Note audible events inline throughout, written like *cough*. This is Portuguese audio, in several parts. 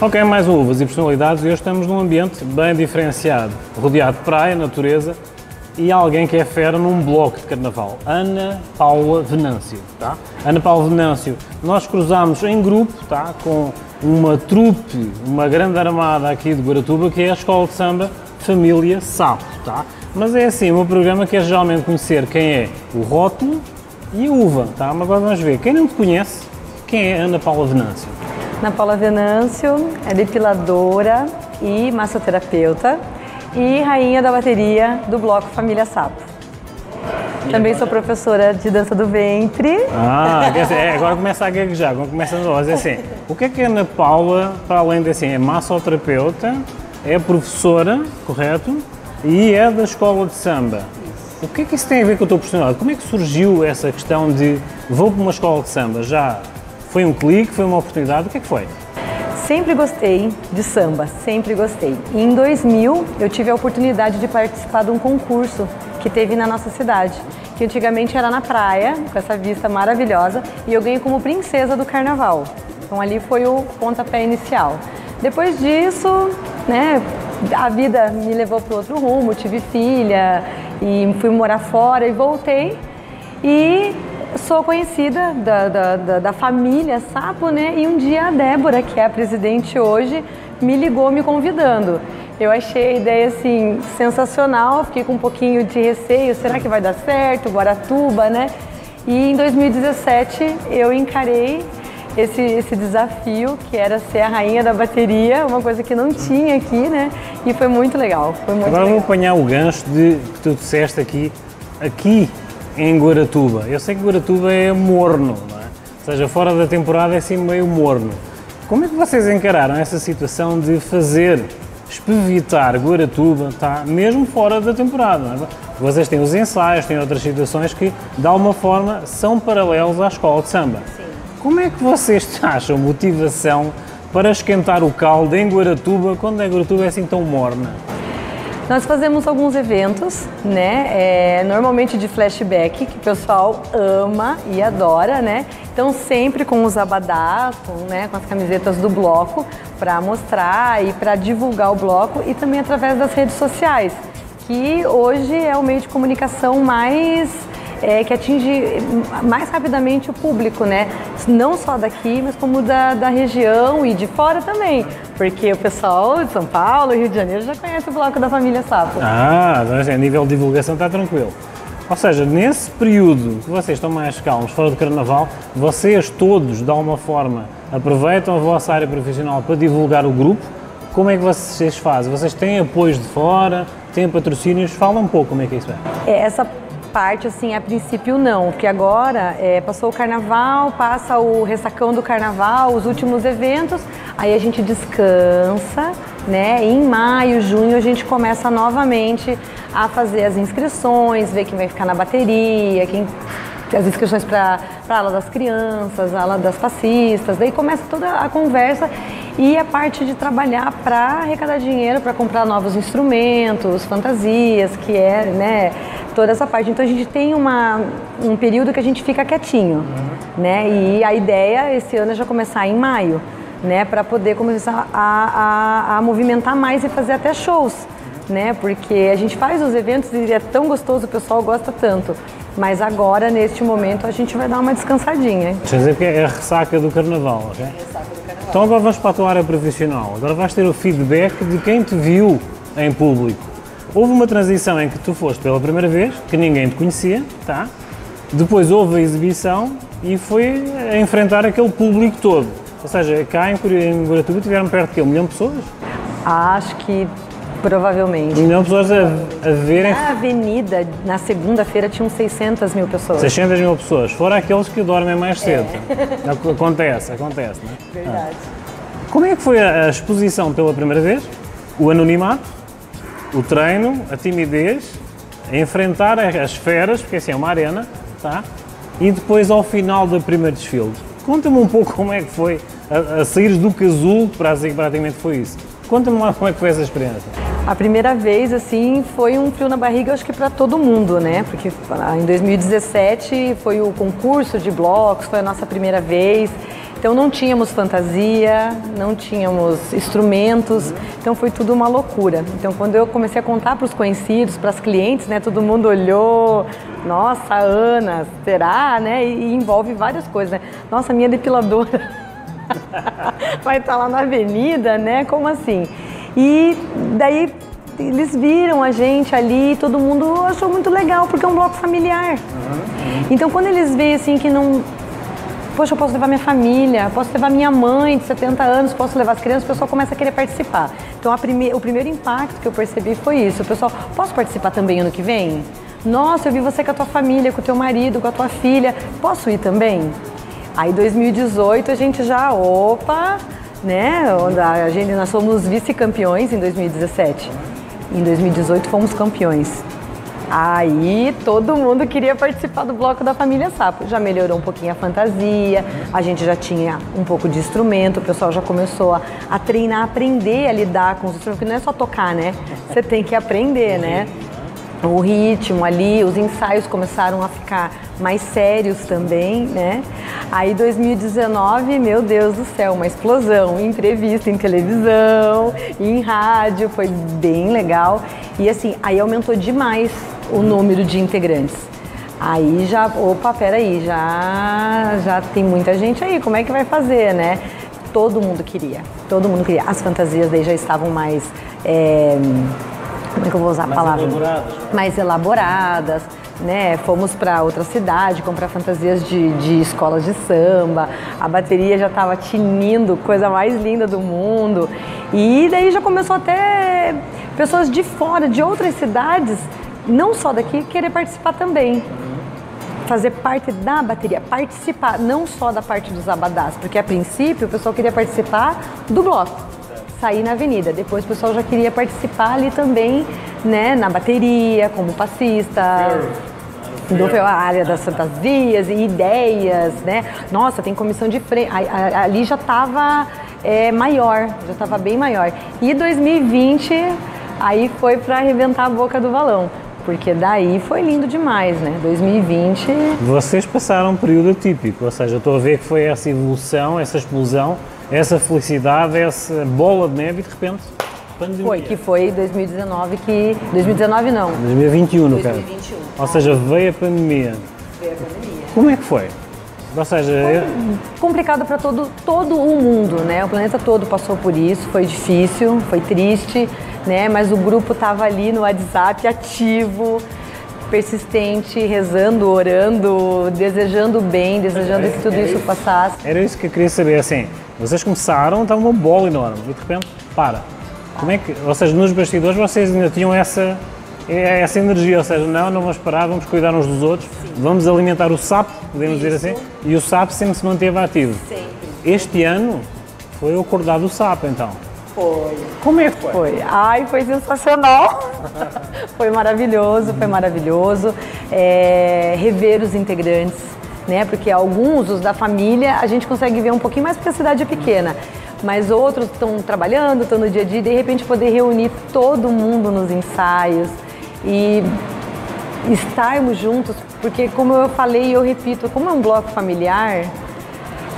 Ok, mais Uvas e Personalidades e hoje estamos num ambiente bem diferenciado, rodeado de praia, natureza e alguém que é fera num bloco de carnaval, Ana Paula Venâncio, tá? Ana Paula Venâncio, nós cruzamos em grupo, tá? Com uma trupe, uma grande armada aqui de Guaratuba, que é a Escola de Samba Família Sapo, tá? Mas é assim, o meu programa quer geralmente conhecer quem é o rótulo e a uva, tá? Mas agora vamos ver, quem não te conhece, quem é Ana Paula Venâncio? Ana Paula Venâncio é depiladora e massoterapeuta e rainha da bateria do bloco Família Sapo. Também sou professora de dança do ventre. Ah, dizer, é, *laughs* agora começa a gaguejar, agora começa a dizer assim, o que é que a Ana Paula, para além de assim, é massoterapeuta, é professora, correto? E é da escola de samba. O que é que isso tem a ver com o teu personalidade? Como é que surgiu essa questão de vou para uma escola de samba? Já foi um clique, foi uma oportunidade, o que é que foi? Sempre gostei de samba, sempre gostei. E em 2000 eu tive a oportunidade de participar de um concurso que teve na nossa cidade, que antigamente era na praia, com essa vista maravilhosa, e eu ganhei como princesa do carnaval. Então ali foi o pontapé inicial. Depois disso, né, a vida me levou para outro rumo, tive filha e fui morar fora e voltei. E sou conhecida da, da, da, da, família Sapo, né? E um dia a Débora, que é a presidente hoje, me ligou me convidando. Eu achei a ideia assim sensacional, fiquei com um pouquinho de receio, será que vai dar certo? Guaratuba, né? E em 2017 eu encarei esse, esse desafio que era ser a rainha da bateria, uma coisa que não tinha aqui, né? E foi muito legal. Foi muito Agora legal. vou apanhar o gancho de que tu disseste aqui, aqui em Guaratuba. Eu sei que Guaratuba é morno, não é? Ou seja, fora da temporada é assim meio morno. Como é que vocês encararam essa situação de fazer espevitar Guaratuba, tá? mesmo fora da temporada? É? Vocês têm os ensaios, têm outras situações que, de alguma forma, são paralelos à escola de samba. Sim. Como é que vocês *laughs* acham motivação para esquentar o caldo em Guaratuba quando a Guaratuba é assim tão morna? Nós fazemos alguns eventos, né? É, normalmente de flashback, que o pessoal ama e adora, né? Então sempre com os abadás, com, né, com as camisetas do bloco, para mostrar e para divulgar o bloco e também através das redes sociais, que hoje é o meio de comunicação mais é, que atinge mais rapidamente o público, né? Não só daqui, mas como da, da região e de fora também. Porque o pessoal de São Paulo, Rio de Janeiro já conhece o Bloco da Família Sapo. Ah, a nível de divulgação está tranquilo. Ou seja, nesse período que vocês estão mais calmos, fora do Carnaval, vocês todos, de alguma forma, aproveitam a vossa área profissional para divulgar o grupo. Como é que vocês fazem? Vocês têm apoios de fora? Têm patrocínios? Fala um pouco como é que isso é. é essa parte, assim, a princípio não, porque agora é, passou o carnaval, passa o ressacão do carnaval, os últimos eventos, aí a gente descansa, né? E em maio, junho a gente começa novamente a fazer as inscrições, ver quem vai ficar na bateria, quem as inscrições para a ala das crianças, a ala das passistas, daí começa toda a conversa e a parte de trabalhar para arrecadar dinheiro para comprar novos instrumentos, fantasias, que é, né, toda essa parte. Então a gente tem uma, um período que a gente fica quietinho, uhum. né? E a ideia esse ano é já começar em maio, né? Para poder começar a, a, a, movimentar mais e fazer até shows, né? Porque a gente faz os eventos e é tão gostoso, o pessoal gosta tanto. Mas agora, neste momento, a gente vai dar uma descansadinha. Quer dizer que é a ressaca do carnaval, ok? É ressaca do carnaval. Então agora vamos para a tua área profissional. Agora vais ter o feedback de quem te viu em público. Houve uma transição em que tu foste pela primeira vez, que ninguém te conhecia, tá? Depois houve a exibição e foi a enfrentar aquele público todo. Ou seja, cá em, em Guaratuba tiveram perto de um milhão de pessoas? Acho que provavelmente. Um milhão de pessoas a, a verem. Na avenida, na segunda-feira, tinham 600 mil pessoas. 600 mil pessoas. Fora aqueles que dormem mais cedo. *laughs* É. Acontece, acontece, não é? Verdade. Ah. Como é que foi a exposição pela primeira vez? O anonimato? o treino, a timidez, a enfrentar as feras, porque assim é uma arena, tá? E depois ao final do primeiro desfile. Conta-me um pouco como é que foi a, a sair do casulo, praticamente foi isso. Conta-me lá como é que foi essa experiência. A primeira vez, assim, foi um frio na barriga, acho que para todo mundo, né? Porque em 2017 foi o concurso de blocos, foi a nossa primeira vez. Então não tínhamos fantasia, não tínhamos instrumentos, então foi tudo uma loucura. Então quando eu comecei a contar para os conhecidos, para as clientes, né, todo mundo olhou, nossa, Ana, será, né? E, e envolve várias coisas, né? Nossa, minha depiladora *laughs* vai estar lá na avenida, né? Como assim? E daí eles viram a gente ali, todo mundo achou muito legal, porque é um bloco familiar. Então quando eles veem assim que não. Poxa, eu posso levar minha família, posso levar minha mãe de 70 anos, posso levar as crianças, o pessoal começa a querer participar. Então prime... o primeiro impacto que eu percebi foi isso. O pessoal, posso participar também ano que vem? Nossa, eu vi você com a tua família, com o teu marido, com a tua filha, posso ir também? Aí 2018 a gente já, opa, né? A gente, nós fomos vice-campeões em 2017. Em 2018 fomos campeões. Aí todo mundo queria participar do bloco da família Sapo. Já melhorou um pouquinho a fantasia, a gente já tinha um pouco de instrumento, o pessoal já começou a, a treinar, a aprender a lidar com os instrumentos, porque não é só tocar, né? Você tem que aprender, né? O ritmo ali, os ensaios começaram a ficar mais sérios também, né? Aí 2019, meu Deus do céu, uma explosão, entrevista em televisão, em rádio, foi bem legal. E assim, aí aumentou demais o número de integrantes. Aí já, opa, peraí, já, já tem muita gente aí, como é que vai fazer, né? Todo mundo queria, todo mundo queria. As fantasias daí já estavam mais. É, como é que eu vou usar a mais palavra? Elaboradas. Mais elaboradas né? Fomos para outra cidade comprar fantasias de, de escolas de samba. A bateria já estava tinindo, coisa mais linda do mundo. E daí já começou até pessoas de fora, de outras cidades, não só daqui, querer participar também. Fazer parte da bateria, participar não só da parte dos abadás, porque a princípio o pessoal queria participar do bloco, sair na avenida. Depois o pessoal já queria participar ali também, né, na bateria, como passista, do a área das fantasias e ideias, né? Nossa, tem comissão de frente. Ali já estava é, maior, já estava bem maior. E 2020 aí foi para arrebentar a boca do balão. Porque daí foi lindo demais, né? 2020. Vocês passaram um período atípico, ou seja, estou a ver que foi essa evolução, essa explosão, essa felicidade, essa bola de neve e de repente pandemia. Foi, que foi 2019 que... 2019 não. 2021, no caso. 2021. Ou seja, veio a pandemia. Veio a pandemia. Como é que foi? Ou seja, eu- complicado para todo, todo o mundo, né? O planeta todo passou por isso, foi difícil, foi triste, né? Mas o grupo estava ali no WhatsApp ativo, persistente, rezando, orando, desejando bem, desejando que tudo isso passasse. era isso que eu queria saber, assim, vocês começaram, estava uma bola enorme e de repente, para. Como é que, ou seja, nos bastidores vocês ainda tinham essa, eh, essa energia, ou seja, não, não vamos parar, vamos cuidar uns dos outros, vamos alimentar o sapo, podemos dizer assim, e o sapo sempre se manteve ativo. Sempre. Este ano foi o acordar do sapo, então. Foi. Como é que foi? Foi. Ai, foi sensacional. *laughs* foi maravilhoso, foi maravilhoso. É, rever os integrantes, né? Porque alguns, os da família, a gente consegue ver um pouquinho mais porque a cidade é pequena. Mas outros estão trabalhando, estão no dia a dia, e de repente poder reunir todo mundo nos ensaios e estarmos juntos, porque como eu falei e eu repito, como é um bloco familiar,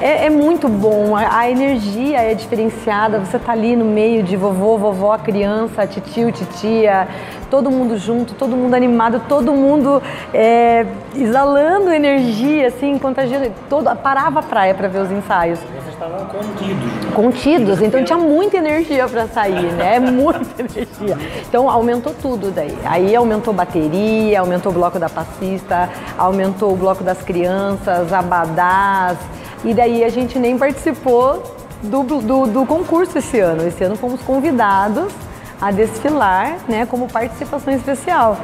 é, é muito bom, a, a energia é diferenciada, você tá ali no meio de vovô, vovó, criança, titio, titia, todo mundo junto, todo mundo animado, todo mundo é, exalando energia, assim, contagiando, todo, parava a praia para ver os ensaios. Vocês estavam contidos. Contidos, então tinha muita energia para sair, né? *laughs* Muita energia. Então aumentou tudo daí. Aí aumentou bateria, aumentou o bloco da passista, aumentou o bloco das crianças, abadás. E daí a gente nem participou do, do, do concurso esse ano. Esse ano fomos convidados a desfilar, né, como participação especial.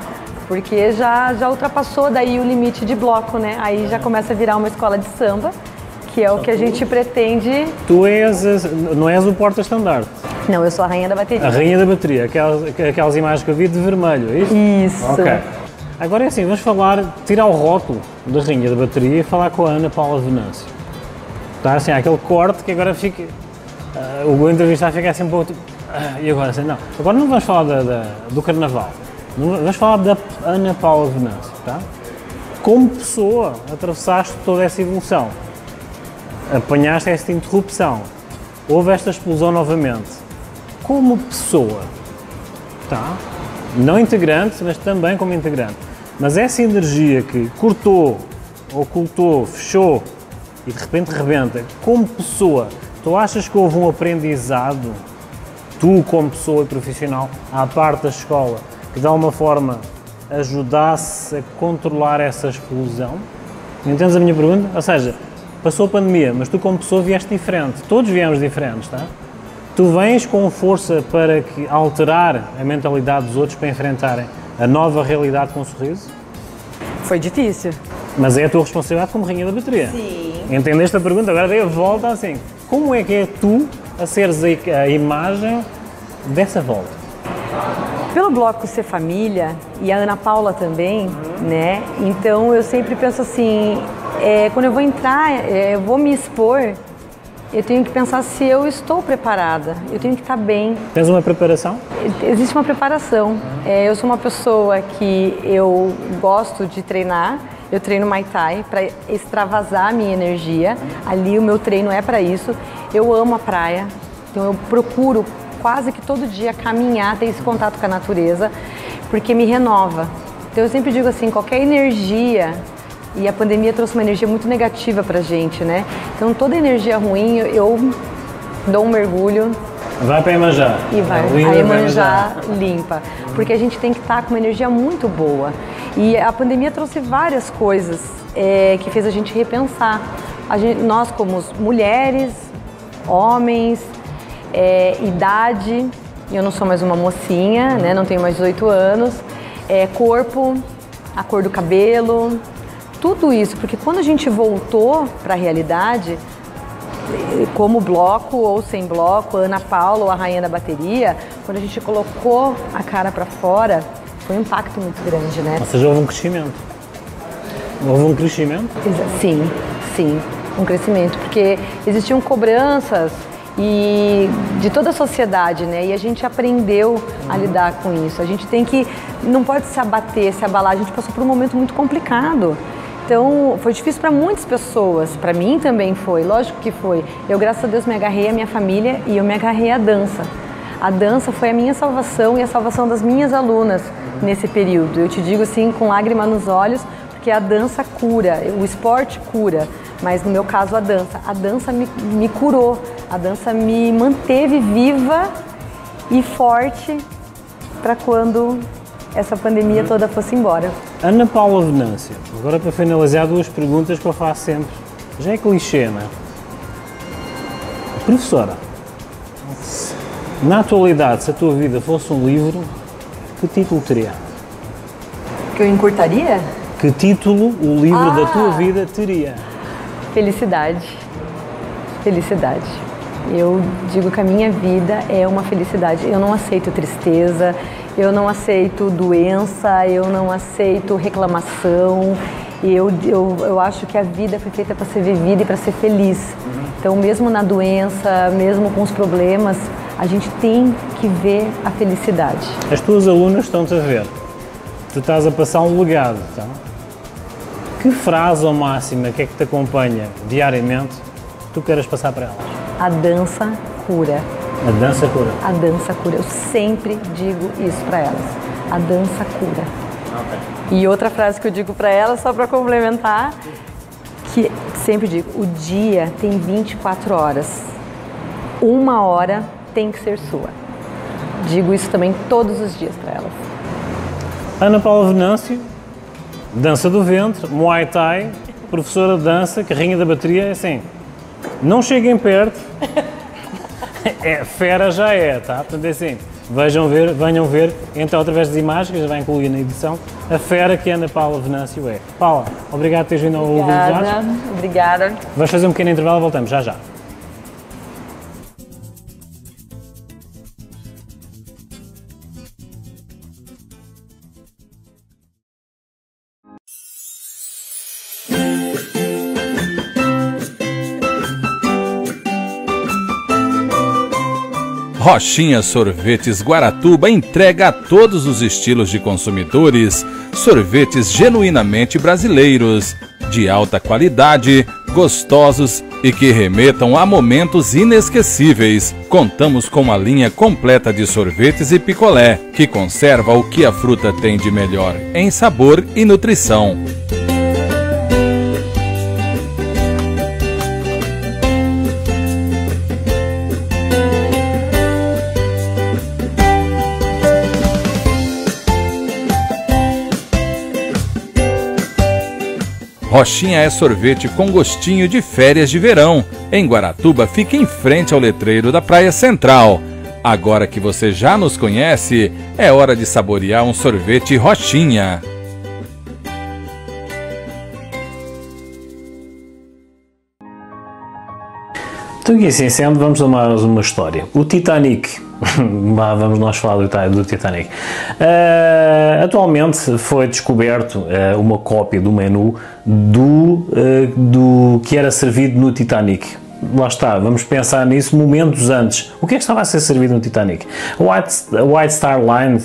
Porque já, já ultrapassou daí o limite de bloco, né? Aí já começa a virar uma escola de samba, que é o que a gente pretende. Tu és, a- não és o porta-estandarte, Não, eu sou a rainha da a bateria. rainha da bateria, aquelas, aquelas imagens que eu vi de vermelho, é isso? Isso. Ok. Agora é assim, vamos falar, tirar o rótulo da rainha da bateria e falar com a Ana Paula Venâncio. Está assim, há aquele corte que agora fica. ah, o entrevistado fica assim um pouco. tipo, ah, e agora assim, não. Agora não vamos falar da- da- do carnaval. Vamos falar da Ana Paula Venâncio, tá? Como pessoa, atravessaste toda essa evolução. apanhaste esta interrupção, houve esta explosão novamente. Como pessoa, tá? Não integrante, mas também como integrante. Mas essa energia que cortou, ocultou, fechou e de repente rebenta, como pessoa, tu achas que houve um aprendizado, tu como pessoa e profissional, à parte da escola, que de alguma forma ajudasse a controlar essa explosão? Entendes a minha pergunta? Ou seja, passou a pandemia, mas tu como pessoa vieste diferente. Todos viemos diferentes, tá? Tu vens com força para que alterar a mentalidade dos outros para enfrentarem a nova realidade com um sorriso? Foi difícil. Mas é a tua responsabilidade como rainha da bateria. Sim. Entendeste a pergunta? Agora dei a volta assim. Como é que é tu a seres a, imagem dessa volta? Pelo bloco Ser Família e a Ana Paula também, né? Então eu sempre penso assim, é, quando eu vou entrar, é, eu vou me expor, eu tenho que pensar se eu estou preparada, eu tenho que estar bem. Tens uma preparação? Existe uma preparação. É, eu sou uma pessoa que eu gosto de treinar, eu treino Muay Thai para extravasar a minha energia. Ali o meu treino é para isso. Eu amo a praia, então eu procuro quase que todo dia caminhar, ter esse contato com a natureza, porque me renova. Então eu sempre digo assim, qualquer energia e a pandemia trouxe uma energia muito negativa pra gente, né? Então toda energia ruim eu dou um mergulho. Vai para Imanjá. E vai. A Imanjá limpa. Porque a gente tem que estar com uma energia muito boa. E a pandemia trouxe várias coisas é, que fez a gente repensar. A gente, nós como mulheres, homens, é, idade, eu não sou mais uma mocinha, né? Não tenho mais 18 anos. É, corpo, a cor do cabelo, tudo isso, porque quando a gente voltou para a realidade, como bloco ou sem bloco, Ana Paula ou a rainha da bateria, quando a gente colocou a cara para fora, foi um impacto muito grande, né? Ou seja, houve um crescimento. Houve um crescimento? Sim, sim, um crescimento, porque existiam cobranças e de toda a sociedade, né? E a gente aprendeu a lidar com isso. A gente tem que não pode se abater, se abalar. A gente passou por um momento muito complicado. Então, foi difícil para muitas pessoas, para mim também foi, lógico que foi. Eu, graças a Deus, me agarrei à minha família e eu me agarrei à dança. A dança foi a minha salvação e a salvação das minhas alunas nesse período. Eu te digo assim, com lágrima nos olhos, porque a dança cura, o esporte cura, mas no meu caso a dança. A dança me, me curou, a dança me manteve viva e forte para quando essa pandemia uhum. toda fosse embora. Ana Paula Venâncio, agora para finalizar, duas perguntas que eu faço sempre. Já é clichê, não é? Professora, na atualidade, se a tua vida fosse um livro, que título teria? Que eu encurtaria? Que título o livro ah, da tua vida teria? Felicidade. Felicidade. Eu digo que a minha vida é uma felicidade. Eu não aceito tristeza, eu não aceito doença, eu não aceito reclamação. Eu, eu, eu acho que a vida foi feita para ser vivida e para ser feliz. Então, mesmo na doença, mesmo com os problemas, a gente tem que ver a felicidade. As tuas alunas estão-te a ver. Tu estás a passar um legado, tá? Que frase ou máxima que é que te acompanha diariamente tu queres passar para elas? A dança cura. A dança cura. A dança cura. Eu sempre digo isso para elas. A dança cura. Okay. E outra frase que eu digo para elas, só para complementar, que sempre digo: o dia tem 24 horas. Uma hora tem que ser sua. Digo isso também todos os dias para elas. Ana Paula Venâncio, dança do ventre, Muay Thai, professora de dança, carrinha da bateria, é assim, não cheguem perto, *laughs* é, fera já é, tá? Portanto, é assim, vejam ver, venham ver, então através das imagens, que já vai incluir na edição, a fera que Ana Paula Venâncio é. Paula, obrigado por teres vindo ao Obrigada, obrigada. Vamos fazer um pequeno intervalo e voltamos, já já. Rochinha Sorvetes Guaratuba entrega a todos os estilos de consumidores sorvetes genuinamente brasileiros, de alta qualidade, gostosos e que remetam a momentos inesquecíveis. Contamos com uma linha completa de sorvetes e picolé, que conserva o que a fruta tem de melhor em sabor e nutrição. Rochinha é sorvete com gostinho de férias de verão. Em Guaratuba fica em frente ao letreiro da Praia Central. Agora que você já nos conhece, é hora de saborear um sorvete Rochinha. Então, aqui assim sendo, vamos a mais uma história. O Titanic. *laughs* vamos nós falar do, Titanic. Uh, atualmente foi descoberto uh, uma cópia do menu do, uh, do que era servido no Titanic lá está, vamos pensar nisso momentos antes. O que é que estava a ser servido no Titanic? A White, a White Star Line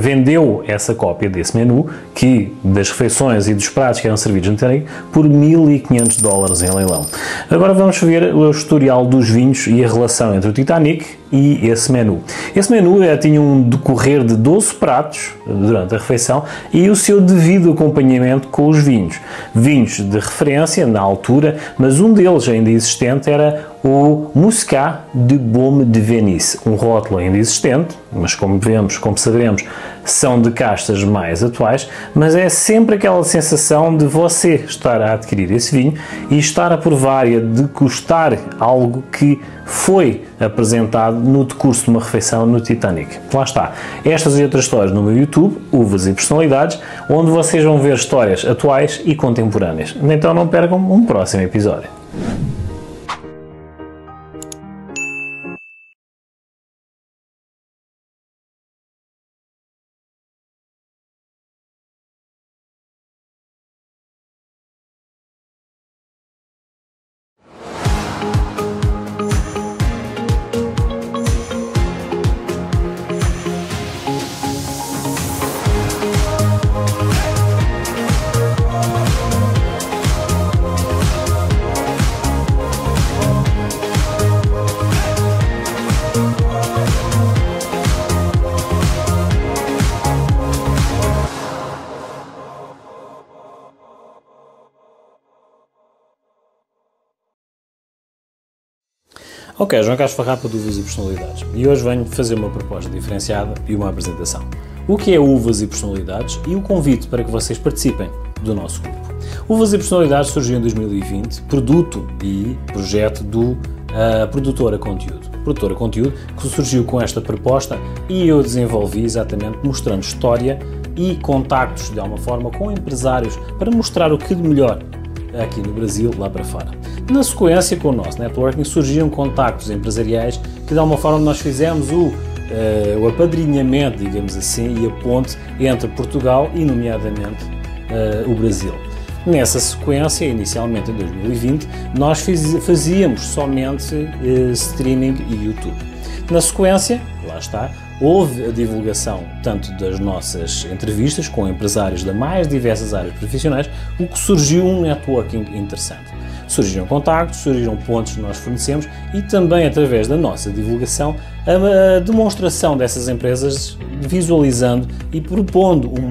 vendeu essa cópia desse menu, que das refeições e dos pratos que eram servidos no Titanic, por 1500 dólares em leilão. Agora vamos ver o historial dos vinhos e a relação entre o Titanic e esse menu. Esse menu é, tinha um decorrer de 12 pratos durante a refeição e o seu devido acompanhamento com os vinhos. Vinhos de referência na altura, mas um deles ainda existente era o Muscat de Baume de Venice, um rótulo ainda existente, mas como vemos, como saberemos, são de castas mais atuais, mas é sempre aquela sensação de você estar a adquirir esse vinho e estar a provar e a degustar algo que foi apresentado no decurso de uma refeição no Titanic. Lá está. Estas e outras histórias no meu YouTube, Uvas e Personalidades, onde vocês vão ver histórias atuais e contemporâneas. Então não percam um próximo episódio. Ok, João Carlos Farrapa do Uvas e Personalidades e hoje venho fazer uma proposta diferenciada e uma apresentação. O que é Uvas e Personalidades e o convite para que vocês participem do nosso grupo. Uvas e Personalidades surgiu em 2020, produto e projeto do uh, Produtora Conteúdo. Produtora Conteúdo que surgiu com esta proposta e eu desenvolvi exatamente mostrando história e contactos de alguma forma com empresários para mostrar o que de melhor aqui no Brasil, lá para fora. Na sequência, com o nosso networking, surgiram contactos empresariais que, de alguma forma, nós fizemos o, uh, o apadrinhamento, digamos assim, e a ponte entre Portugal e, nomeadamente, uh, o Brasil. Nessa sequência, inicialmente em 2020, nós fazíamos somente uh, streaming e YouTube. Na sequência, lá está, houve a divulgação tanto das nossas entrevistas com empresários das mais diversas áreas profissionais, o que surgiu um networking interessante. Surgiram contactos, surgiram pontos que nós fornecemos e também através da nossa divulgação a, demonstração dessas empresas visualizando e propondo um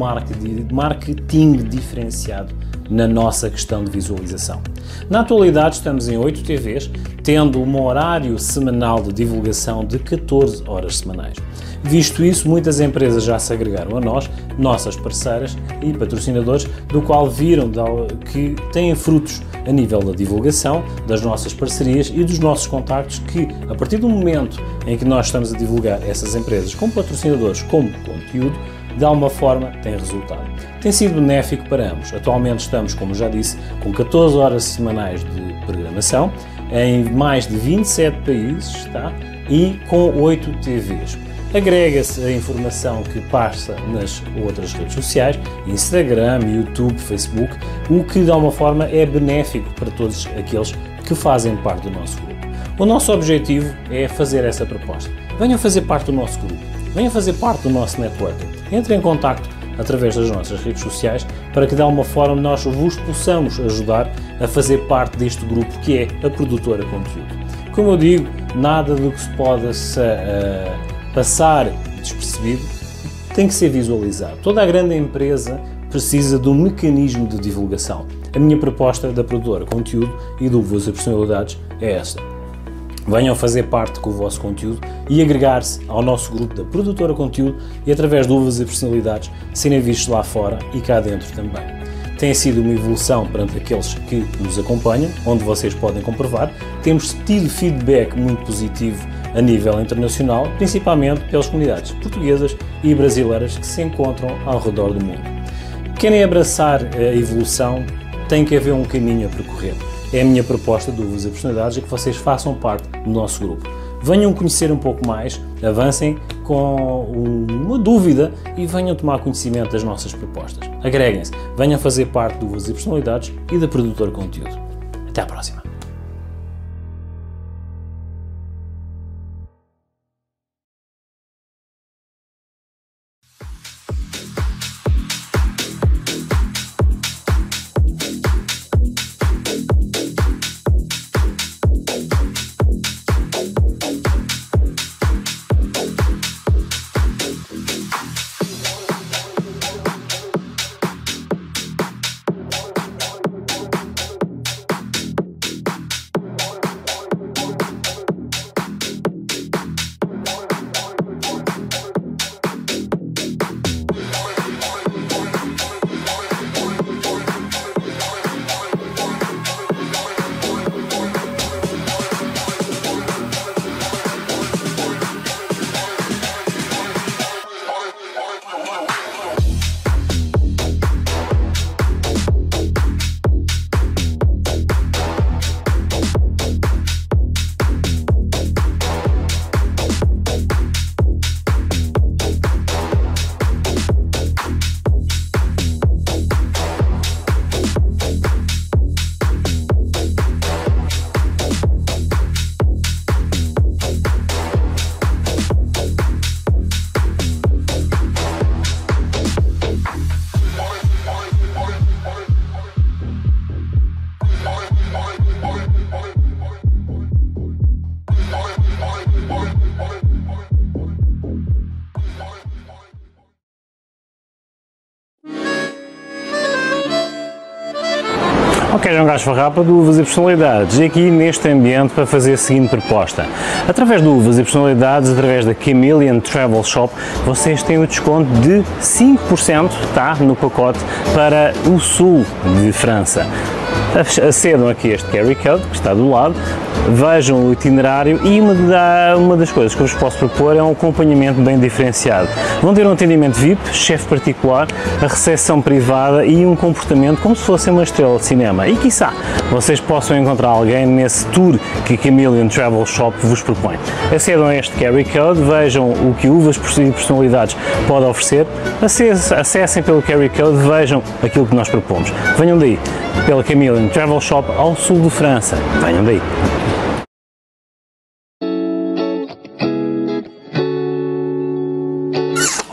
marketing diferenciado na nossa questão de visualização. Na atualidade estamos em 8 TVs, tendo um horário semanal de divulgação de 14 horas semanais. Visto isso, muitas empresas já se agregaram a nós, nossas parceiras e patrocinadores, do qual viram que têm frutos a nível da divulgação, das nossas parcerias e dos nossos contactos, que a partir do momento em que nós estamos a divulgar essas empresas como patrocinadores, como conteúdo, de alguma forma tem resultado. Tem sido benéfico para ambos. Atualmente estamos, como já disse, com 14 horas semanais de programação em mais de 27 países tá? e com 8 TVs. Agrega-se a informação que passa nas outras redes sociais, Instagram, YouTube, Facebook, o que de alguma forma é benéfico para todos aqueles que fazem parte do nosso grupo. O nosso objetivo é fazer essa proposta. Venham fazer parte do nosso grupo, venham fazer parte do nosso networking. Entre em contato através das nossas redes sociais para que de alguma forma nós vos possamos ajudar a fazer parte deste grupo que é a produtora conteúdo. Como eu digo, nada do que se possa uh, passar despercebido tem que ser visualizado. Toda a grande empresa precisa de um mecanismo de divulgação. A minha proposta da produtora conteúdo e do Voz Personalidades é esta. Venham fazer parte com o vosso conteúdo e agregar-se ao nosso grupo da produtora conteúdo e através de uvas e personalidades serem vistos lá fora e cá dentro também. Tem sido uma evolução perante aqueles que nos acompanham, onde vocês podem comprovar. Temos tido feedback muito positivo a nível internacional, principalmente pelas comunidades portuguesas e brasileiras que se encontram ao redor do mundo. Querem abraçar a evolução, tem que haver um caminho a percorrer. É a minha proposta Uvas e Personalidades é que vocês façam parte do nosso grupo. Venham conhecer um pouco mais, avancem com uma dúvida e venham tomar conhecimento das nossas propostas. Agreguem-se, venham fazer parte do e Personalidades e da Produtor Conteúdo. Até à próxima! Ok, João Gajo Farrapa do Uvas e Personalidades e aqui neste ambiente para fazer a seguinte proposta. Através do Uvas e Personalidades, através da Chameleon Travel Shop, vocês têm o desconto de 5% tá, no pacote para o sul de França acedam aqui este Carry Code, que está do lado, vejam o itinerário e uma, da, uma das coisas que eu vos posso propor é um acompanhamento bem diferenciado. Vão ter um atendimento VIP, chefe particular, a recepção privada e um comportamento como se fosse uma estrela de cinema. E quiçá vocês possam encontrar alguém nesse tour que a Chameleon Travel Shop vos propõe. Acedam a este Carry Code, vejam o que uvas e personalidades pode oferecer, acessem pelo Carry Code, vejam aquilo que nós propomos. Venham daí, pela Chameleon Travel Shop ao sul de França. Venham daí.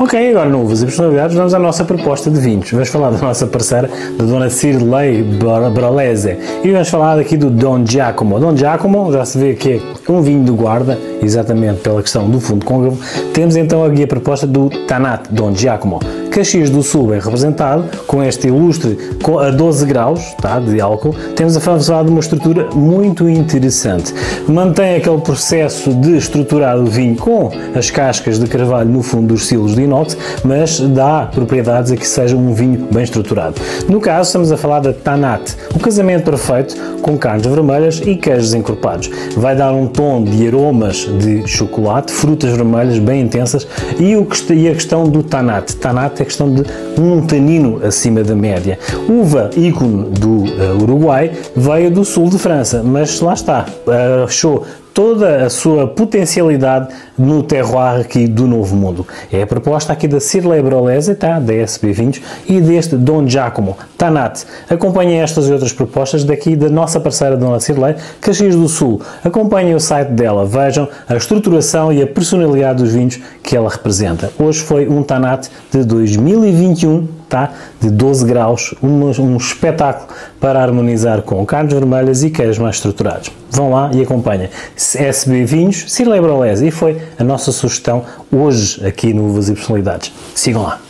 Ok, agora no Uvas e Personalidades vamos à nossa proposta de vinhos. Vamos falar da nossa parceira, da Dona Cirlei Brolese. E vamos falar aqui do Don Giacomo. Don Giacomo, já se vê que é um vinho de guarda, exatamente pela questão do fundo côncavo. Temos então aqui a proposta do Tanat Don Giacomo. Caxias do Sul é representado com este ilustre a 12 graus tá, de álcool. Temos a falar de uma estrutura muito interessante. Mantém aquele processo de estruturar o vinho com as cascas de carvalho no fundo dos silos de inox, mas dá propriedades a que seja um vinho bem estruturado. No caso, estamos a falar da Tanat, o casamento perfeito com carnes vermelhas e queijos encorpados. Vai dar um tom de aromas de chocolate, frutas vermelhas bem intensas e, o, e a questão do Tanat. Tanat é questão de um tanino acima da média. Uva ícone do uh, Uruguai veio do sul de França, mas lá está, uh, achou toda a sua potencialidade no terroir aqui do Novo Mundo. É a proposta aqui da Cirlei Brolese, tá? da SB Vinhos, e deste Dom Giacomo Tanat. Acompanhem estas e outras propostas daqui da nossa parceira Dona Cirlei, Caxias do Sul. Acompanhem o site dela, vejam a estruturação e a personalidade dos vinhos que ela representa. Hoje foi um Tanat de 2021 tá? de 12 graus, um, um espetáculo para harmonizar com carnes vermelhas e queijos mais estruturados. Vão lá e acompanhem. SB Vinhos, Cirlei Brolese, e foi a nossa sugestão hoje aqui no Uvas e Personalidades. Sigam lá.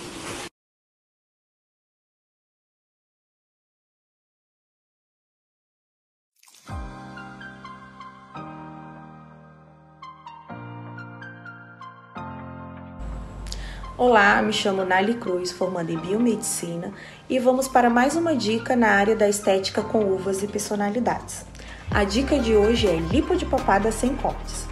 Olá, me chamo Nali Cruz, formanda em Biomedicina, e vamos para mais uma dica na área da estética com uvas e personalidades. A dica de hoje é lipo de papada sem cortes.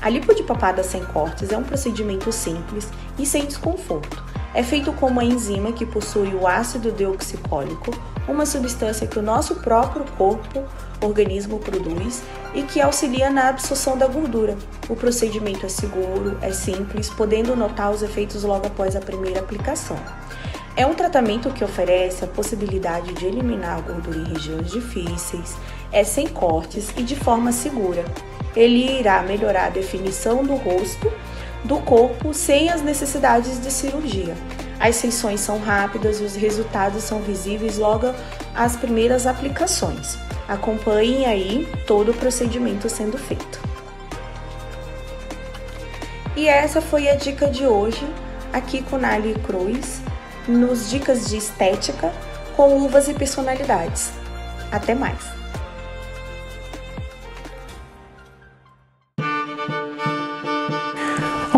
A lipo de papada sem cortes é um procedimento simples e sem desconforto. É feito com uma enzima que possui o ácido deoxicólico, uma substância que o nosso próprio corpo, organismo produz e que auxilia na absorção da gordura. O procedimento é seguro, é simples, podendo notar os efeitos logo após a primeira aplicação. É um tratamento que oferece a possibilidade de eliminar a gordura em regiões difíceis, é sem cortes e de forma segura. Ele irá melhorar a definição do rosto, do corpo, sem as necessidades de cirurgia. As sessões são rápidas e os resultados são visíveis logo às primeiras aplicações. Acompanhem aí todo o procedimento sendo feito. E essa foi a dica de hoje, aqui com Nali Cruz, nos Dicas de Estética com uvas e personalidades. Até mais!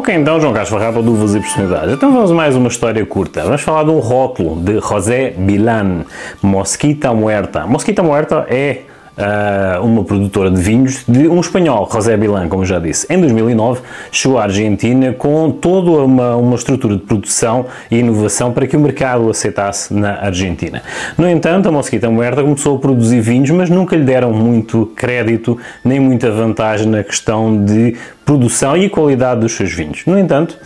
Ok, então João Carlos Farrapa, dúvidas e personalidades. Então vamos mais uma história curta. Vamos falar de um rótulo de José Bilan, Mosquita Muerta. Mosquita Muerta é uh, uma produtora de vinhos de um espanhol, José Bilan, como já disse. Em 2009 chegou à Argentina com toda uma, uma estrutura de produção e inovação para que o mercado aceitasse na Argentina. No entanto, a Mosquita Muerta começou a produzir vinhos, mas nunca lhe deram muito crédito nem muita vantagem na questão de produção e qualidade dos seus vinhos. No entanto,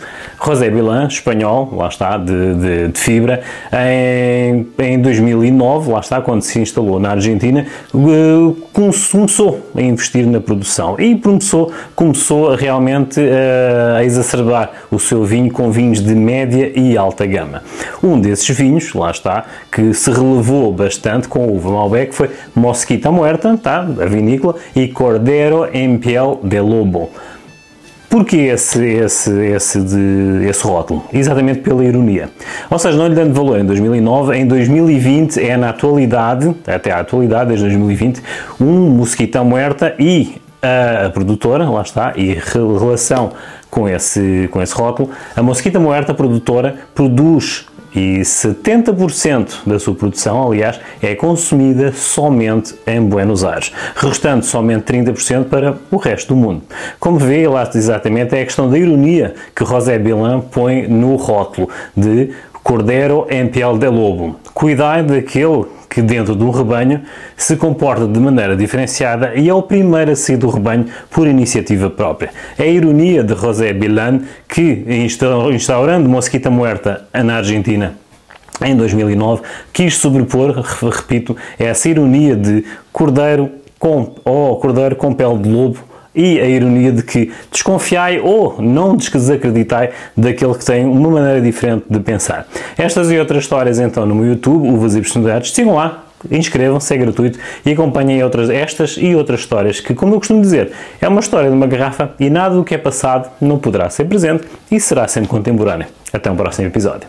José Bilan, espanhol, lá está, de, de, de fibra, em, em 2009, lá está, quando se instalou na Argentina, eh, começou a investir na produção e começou, começou realmente uh, a exacerbar o seu vinho com vinhos de média e alta gama. Um desses vinhos, lá está, que se relevou bastante com uva Malbec foi Mosquita Muerta, tá, a vinícola, e Cordero en Piel de Lobo. Porquê esse, esse, esse, de, esse rótulo? Exatamente pela ironia. Ou seja, não lhe dando valor em 2009, em 2020 é na atualidade, até à atualidade, desde 2020, um mosquitão muerta e a, a produtora, lá está, e relação com esse, com esse rótulo, a mosquita muerta produtora produz e 70% da sua produção, aliás, é consumida somente em Buenos Aires, restando somente 30% para o resto do mundo. Como vê, lá exatamente é a questão da ironia que José Bilan põe no rótulo de Cordero em pele de lobo. Cuidado daquele que dentro de um rebanho se comporta de maneira diferenciada e é o primeiro a sair do rebanho por iniciativa própria. É a ironia de José Bilan que, instaurando Mosquita Muerta na Argentina em 2009, quis sobrepor, repito, essa ironia de cordeiro com, ou cordeiro com pele de lobo e a ironia de que desconfiai ou não desacreditai daquele que tem uma maneira diferente de pensar. Estas e outras histórias então no meu YouTube, Uvas e Personalidades, sigam lá, inscrevam-se, é gratuito e acompanhem outras, estas e outras histórias que, como eu costumo dizer, é uma história de uma garrafa e nada do que é passado não poderá ser presente e será sempre contemporâneo. Até um próximo episódio.